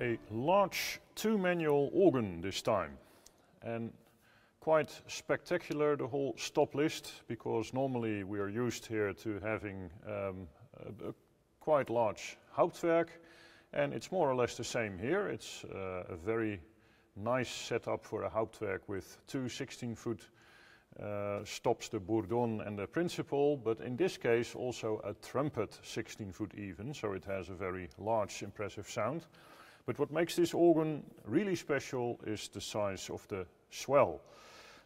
a large two-manual organ this time. And quite spectacular, the whole stop list, because normally we are used here to having um, a, a, quite large Hauptwerk, and it's more or less the same here. It's uh, a very nice setup for a Hauptwerk with two 16-foot uh, stops, the bourdon and the principal, but in this case also a trumpet 16-foot even, so it has a very large, impressive sound. But what makes this organ really special is the size of the swell.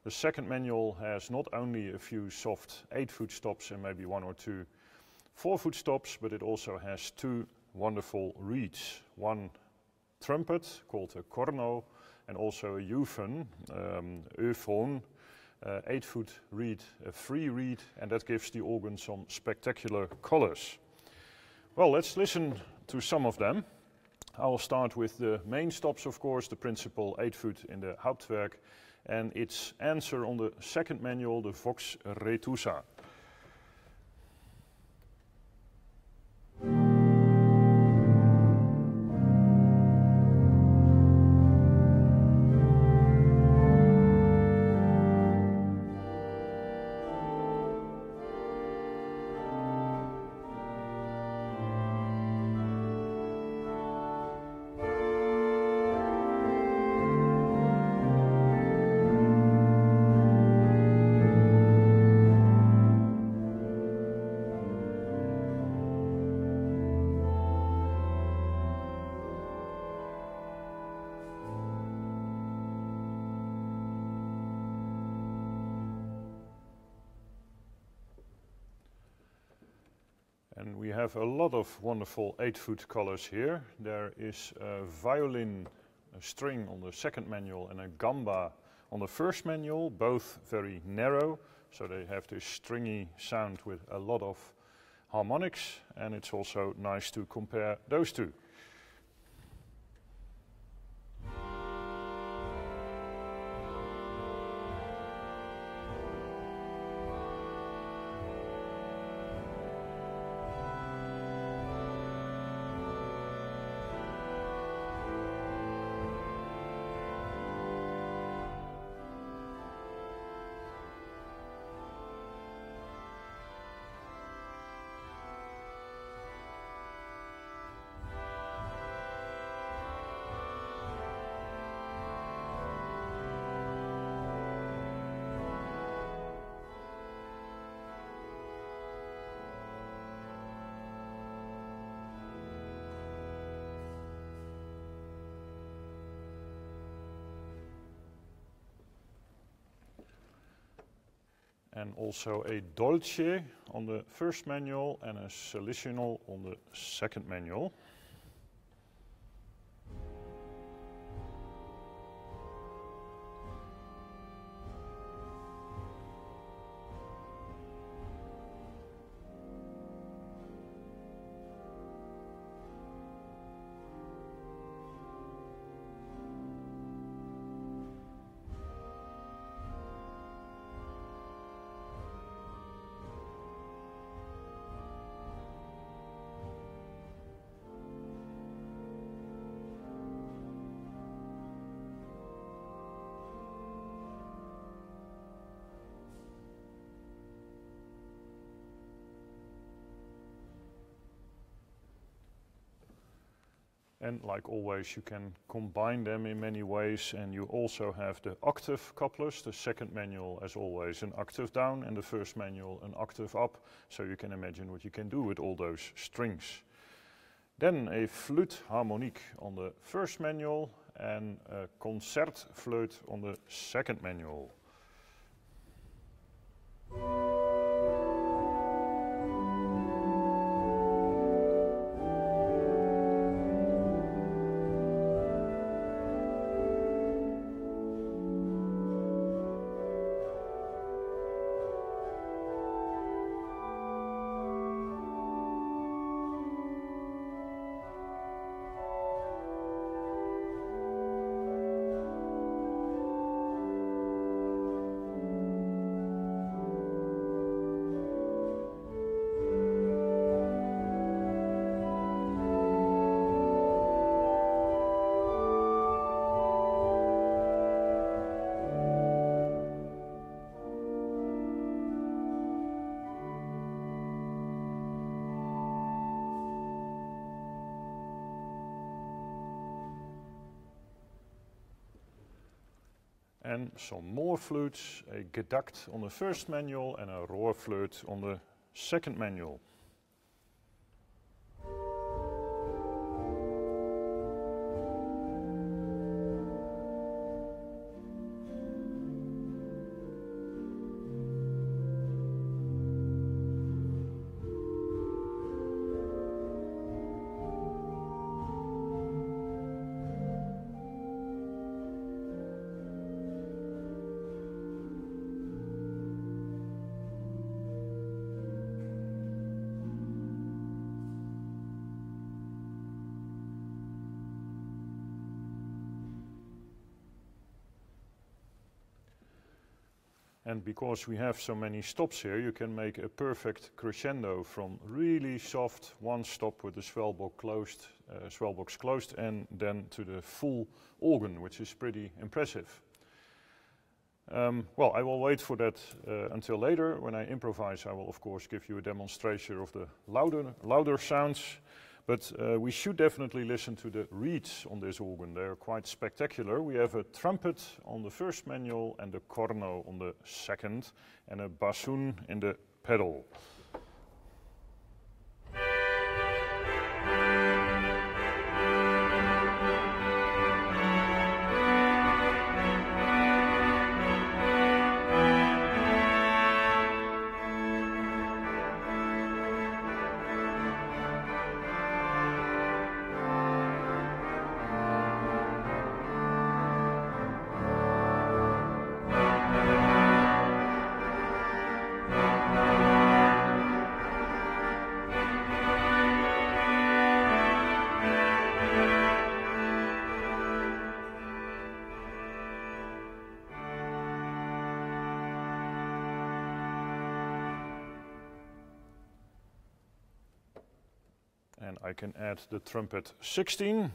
The second manual has not only a few soft 8-foot stops and maybe one or two 4-foot stops, but it also has two wonderful reeds. One trumpet called a corno and also a euphon, um, euphon, uh, 8-foot reed, a free reed, and that gives the organ some spectacular colors. Well, let's listen to some of them. I will start with the main stops, of course, the principal 8 foot in the Hauptwerk, and its answer on the second manual, the Vox Retusa. Have a lot of wonderful 8-foot colors here. There is a violin a string on the second manual and a gamba on the first manual, both very narrow, so they have this stringy sound with a lot of harmonics, and it's also nice to compare those two. And also a Dolce on the first manual and a Salicional on the second manual. And like always, you can combine them in many ways. And you also have the octave couplers, the second manual, as always, an octave down, and the first manual, an octave up. So you can imagine what you can do with all those strings. Then a flute harmonique on the first manual and a concert flute on the second manual. And some more flutes, eh, a Gedacht on the first manual and a Rohrflöte on the second manual. And because we have so many stops here, you can make a perfect crescendo from really soft one stop with the swell box closed, uh, swell box closed, and then to the full organ, which is pretty impressive. Um, well, I will wait for that uh, until later. When I improvise, I will of course give you a demonstration of the louder, louder sounds. But uh, we should definitely listen to the reeds on this organ. They are quite spectacular. We have a trumpet on the first manual and a corno on the second, and a bassoon in the pedal. And I can add the trumpet 16.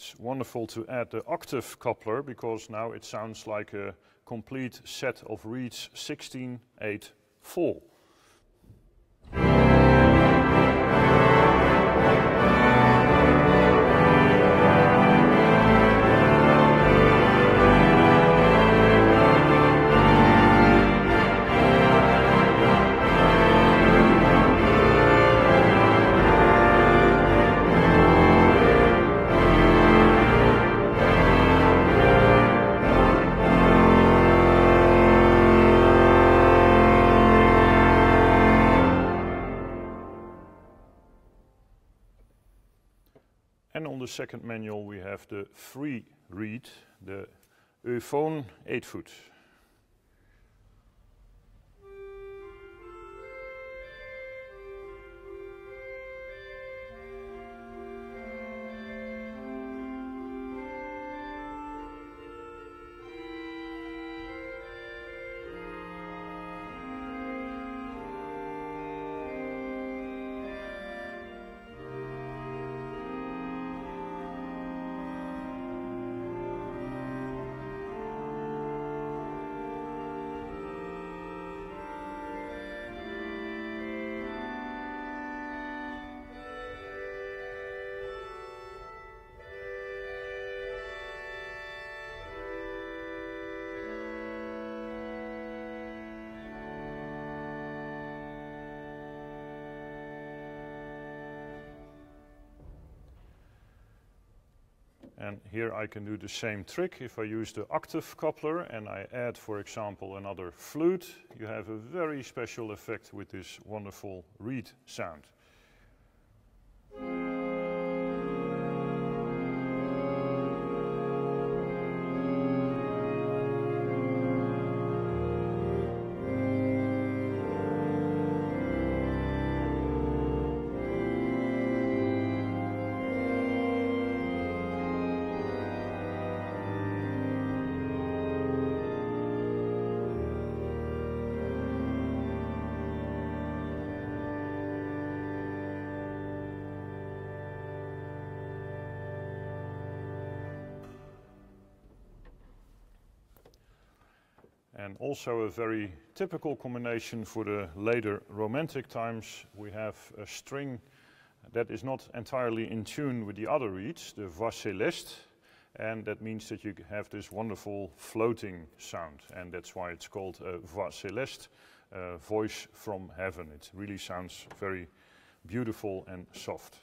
It's wonderful to add the octave coupler because now it sounds like a complete set of reeds 16, 8, 4. Second manual we have the free reed, the Euphone 8 foot. And here I can do the same trick. If I use the octave coupler and I add, for example, another flute, you have a very special effect with this wonderful reed sound. And also a very typical combination for the later romantic times, we have a string that is not entirely in tune with the other reeds, the voix céleste, and that means that you have this wonderful floating sound, and that's why it's called a voix céleste, voice from heaven. It really sounds very beautiful and soft.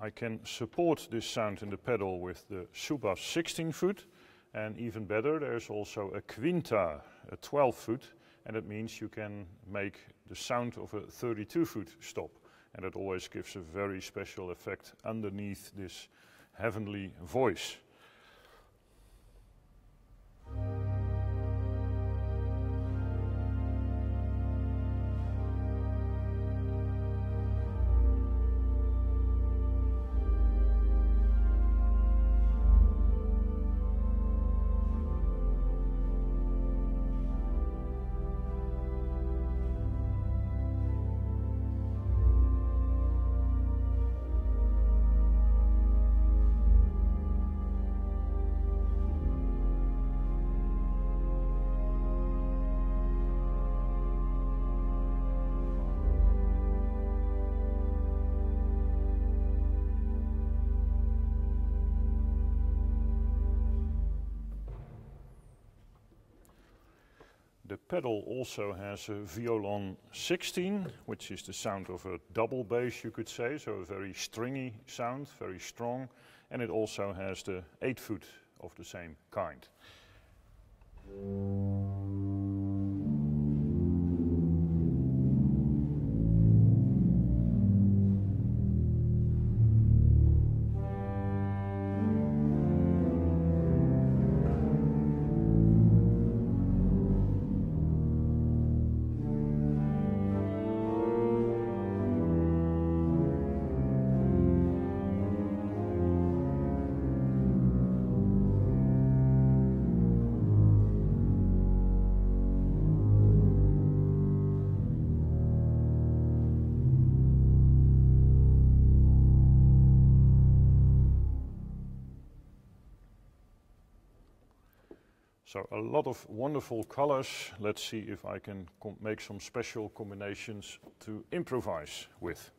I can support this sound in the pedal with the Subbas 16 foot. And even better, there's also a Quinta, a 12 foot. And that means you can make the sound of a 32 foot stop. And that always gives a very special effect underneath this heavenly voice. The pedal also has a violon 16, which is the sound of a double bass, you could say, so a very stringy sound, very strong. And it also has the 8 foot of the same kind. So a lot of wonderful colors. Let's see if I can make some special combinations to improvise with.